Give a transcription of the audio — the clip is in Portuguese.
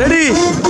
Ready?